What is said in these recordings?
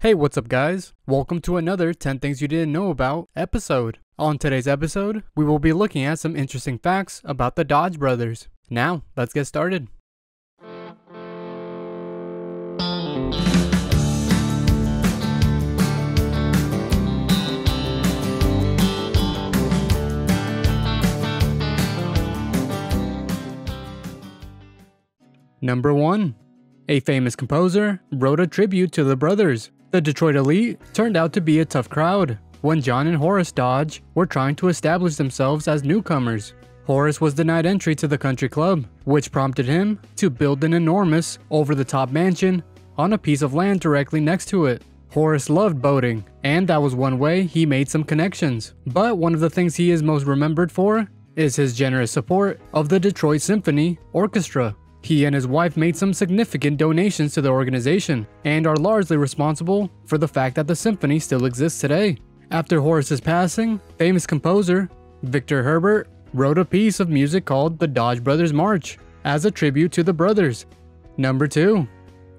Hey, what's up, guys? Welcome to another 10 Things You Didn't Know About episode. On today's episode, we will be looking at some interesting facts about the Dodge brothers. Now, let's get started. Number 1. A famous composer wrote a tribute to the brothers. The Detroit elite turned out to be a tough crowd when John and Horace Dodge were trying to establish themselves as newcomers. Horace was denied entry to the country club, which prompted him to build an enormous, over the top mansion on a piece of land directly next to it. Horace loved boating, and that was one way he made some connections. But one of the things he is most remembered for is his generous support of the Detroit Symphony Orchestra. He and his wife made some significant donations to the organization and are largely responsible for the fact that the symphony still exists today. After Horace's passing, famous composer Victor Herbert wrote a piece of music called The Dodge Brothers March as a tribute to the brothers. Number 2.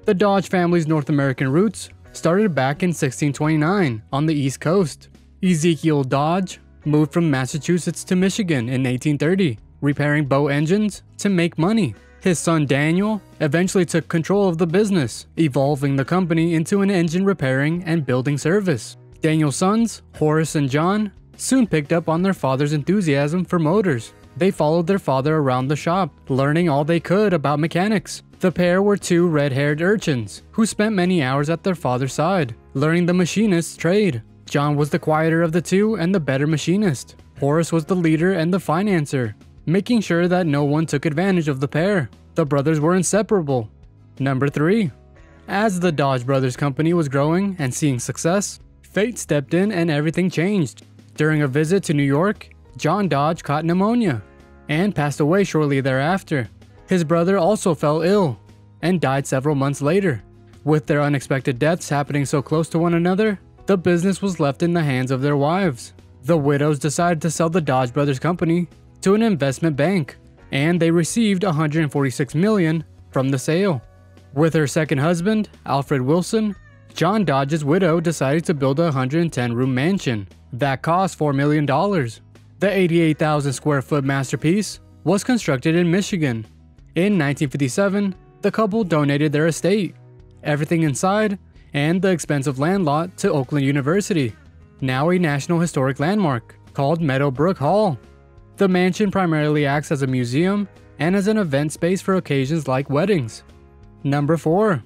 The Dodge family's North American roots started back in 1629 on the East Coast. Ezekiel Dodge moved from Massachusetts to Michigan in 1830, repairing boat engines to make money. His son Daniel eventually took control of the business, evolving the company into an engine repairing and building service. Daniel's sons, Horace and John, soon picked up on their father's enthusiasm for motors. They followed their father around the shop, learning all they could about mechanics. The pair were two red haired urchins who spent many hours at their father's side, learning the machinist's trade. John was the quieter of the two and the better machinist. Horace was the leader and the financer, making sure that no one took advantage of the pair. The brothers were inseparable. Number 3. As the Dodge Brothers company was growing and seeing success, fate stepped in and everything changed. During a visit to New York, John Dodge caught pneumonia and passed away shortly thereafter. His brother also fell ill and died several months later. With their unexpected deaths happening so close to one another, the business was left in the hands of their wives. The widows decided to sell the Dodge Brothers company to an investment bank, and they received 146 million from the sale. With her second husband, Alfred Wilson, John Dodge's widow decided to build a 110 room mansion that cost $4 million. The 88,000 square foot masterpiece was constructed in Michigan. In 1957, the couple donated their estate, everything inside, and the expensive land lot to Oakland University, now a National Historic Landmark called Meadow Brook Hall. The mansion primarily acts as a museum and as an event space for occasions like weddings. Number 4.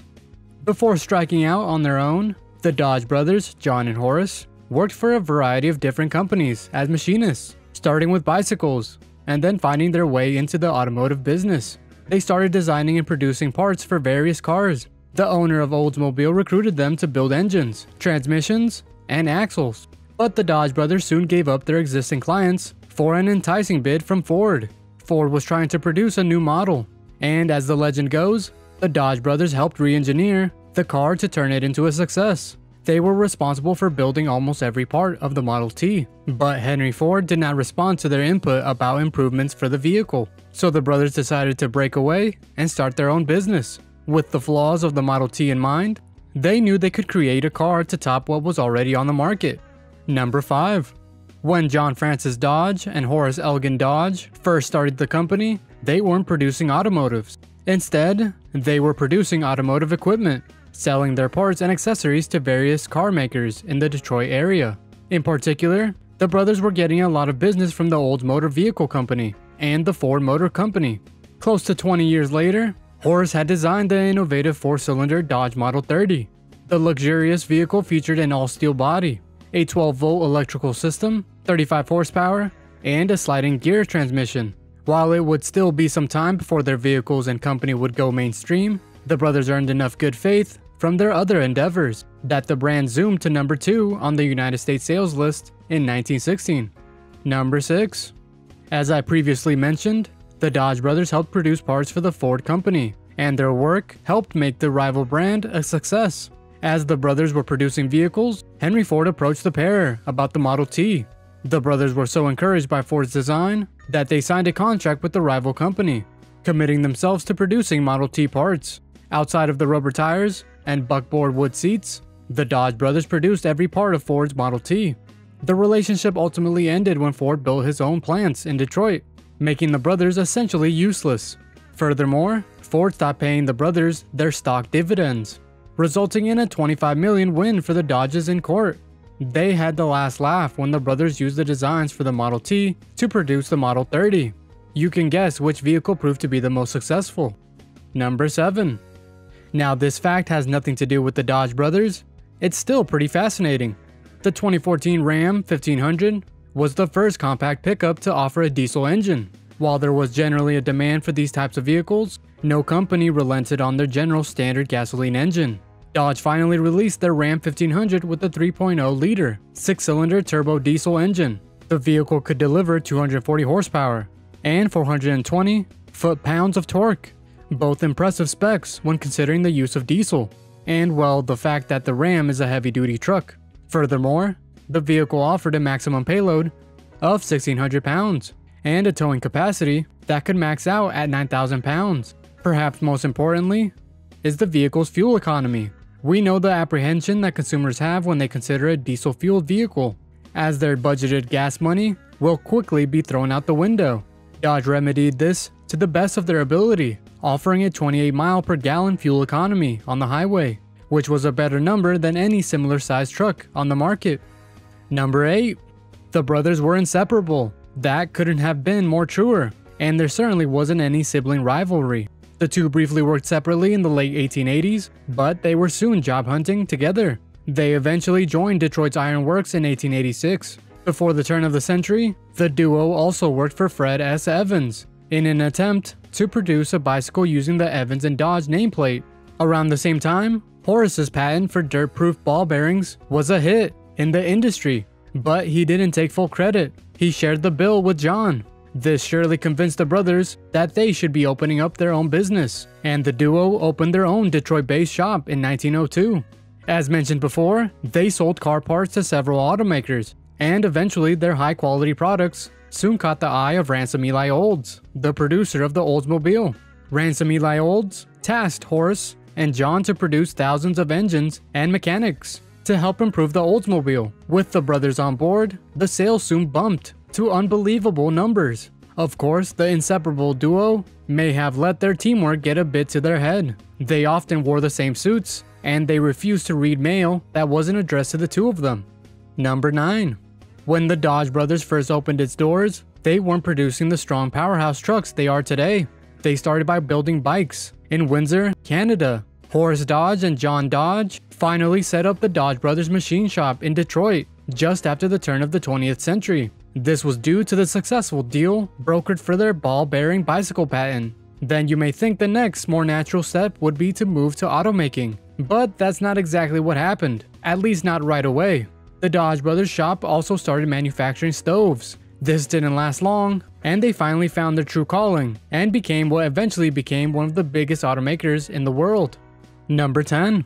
Before striking out on their own, the Dodge brothers, John and Horace, worked for a variety of different companies as machinists, starting with bicycles, and then finding their way into the automotive business. They started designing and producing parts for various cars. The owner of Oldsmobile recruited them to build engines, transmissions, and axles. But the Dodge brothers soon gave up their existing clients for an enticing bid from Ford. Ford was trying to produce a new model, and as the legend goes, the Dodge brothers helped re engineer the car to turn it into a success. They were responsible for building almost every part of the Model T, but Henry Ford did not respond to their input about improvements for the vehicle. So the brothers decided to break away and start their own business. With the flaws of the Model T in mind, they knew they could create a car to top what was already on the market. Number 5. When John Francis Dodge and Horace Elgin Dodge first started the company, they weren't producing automotives. Instead, they were producing automotive equipment, selling their parts and accessories to various car makers in the Detroit area. In particular, the brothers were getting a lot of business from the Olds Motor Vehicle Company and the Ford Motor Company. Close to 20 years later, Horace had designed the innovative four cylinder Dodge Model 30. The luxurious vehicle featured an all steel body, a 12 volt electrical system, 35 horsepower, and a sliding gear transmission. While it would still be some time before their vehicles and company would go mainstream, the brothers earned enough good faith from their other endeavors that the brand zoomed to number 2 on the United States sales list in 1916. Number 6. As I previously mentioned, the Dodge brothers helped produce parts for the Ford company, and their work helped make the rival brand a success. As the brothers were producing vehicles, Henry Ford approached the pair about the Model T. The brothers were so encouraged by Ford's design that they signed a contract with the rival company, committing themselves to producing Model T parts. Outside of the rubber tires and buckboard wood seats, The Dodge brothers produced every part of Ford's Model T. The relationship ultimately ended when Ford built his own plants in Detroit, making the brothers essentially useless. Furthermore, Ford stopped paying the brothers their stock dividends, resulting in a 25 million win for the Dodges in court. They had the last laugh when the brothers used the designs for the Model T to produce the Model 30. You can guess which vehicle proved to be the most successful. Number 7. Now this fact has nothing to do with the Dodge brothers, it's still pretty fascinating. The 2014 Ram 1500 was the first compact pickup to offer a diesel engine. While there was generally a demand for these types of vehicles, no company relented on their general standard gasoline engine. Dodge finally released their Ram 1500 with a 3.0 liter, 6 cylinder turbo diesel engine. The vehicle could deliver 240 horsepower and 420 foot pounds of torque, both impressive specs when considering the use of diesel, and well, the fact that the Ram is a heavy duty truck. Furthermore, the vehicle offered a maximum payload of 1600 pounds and a towing capacity that could max out at 9000 pounds. Perhaps most importantly, is the vehicle's fuel economy. We know the apprehension that consumers have when they consider a diesel fueled vehicle, as their budgeted gas money will quickly be thrown out the window. Dodge remedied this to the best of their ability, offering a 28 mile per gallon fuel economy on the highway, which was a better number than any similar sized truck on the market. Number 8. The brothers were inseparable. That couldn't have been more truer, and there certainly wasn't any sibling rivalry. The two briefly worked separately in the late 1880s, but they were soon job hunting together. They eventually joined Detroit's Iron Works in 1886. Before the turn of the century, the duo also worked for Fred S. Evans in an attempt to produce a bicycle using the Evans and Dodge nameplate. Around the same time, Horace's patent for dirt-proof ball bearings was a hit in the industry, but he didn't take full credit. He shared the bill with John, this surely convinced the brothers that they should be opening up their own business, and the duo opened their own Detroit based shop in 1902. As mentioned before, they sold car parts to several automakers, and eventually their high quality products soon caught the eye of Ransom Eli Olds, the producer of the Oldsmobile. Ransom Eli Olds tasked Horace and John to produce thousands of engines and mechanics to help improve the Oldsmobile. With the brothers on board, the sales soon bumped to unbelievable numbers. Of course, the inseparable duo may have let their teamwork get a bit to their head. They often wore the same suits, and they refused to read mail that wasn't addressed to the two of them. Number 9. When the Dodge brothers first opened its doors, they weren't producing the strong powerhouse trucks they are today. They started by building bikes in Windsor, Canada. Horace Dodge and John Dodge finally set up the Dodge Brothers machine shop in Detroit just after the turn of the 20th century. This was due to the successful deal brokered for their ball bearing bicycle patent. Then you may think the next, more natural step would be to move to automaking. But that's not exactly what happened, at least not right away. The Dodge Brothers shop also started manufacturing stoves. This didn't last long, and they finally found their true calling, and became what eventually became one of the biggest automakers in the world. Number 10.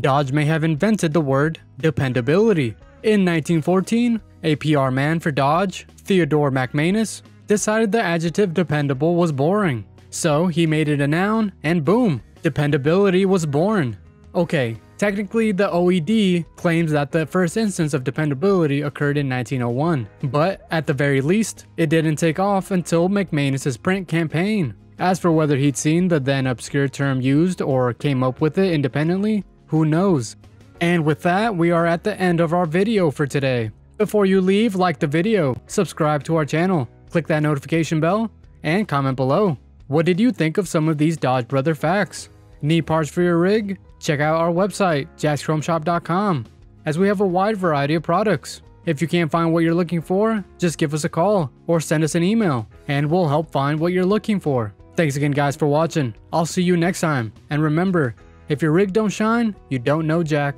Dodge may have invented the word dependability. In 1914, a PR man for Dodge, Theodore MacManus, decided the adjective dependable was boring. So he made it a noun, and boom, dependability was born. Okay, technically the OED claims that the first instance of dependability occurred in 1901, but at the very least, it didn't take off until MacManus's print campaign. As for whether he'd seen the then obscure term used or came up with it independently, who knows. And with that, we are at the end of our video for today. Before you leave, like the video, subscribe to our channel, click that notification bell, and comment below. What did you think of some of these Dodge Brother facts? Need parts for your rig? Check out our website, jackschromeshop.com, as we have a wide variety of products. If you can't find what you're looking for, just give us a call or send us an email, and we'll help find what you're looking for. Thanks again guys for watching. I'll see you next time, and remember, if your rig don't shine, you don't know jack.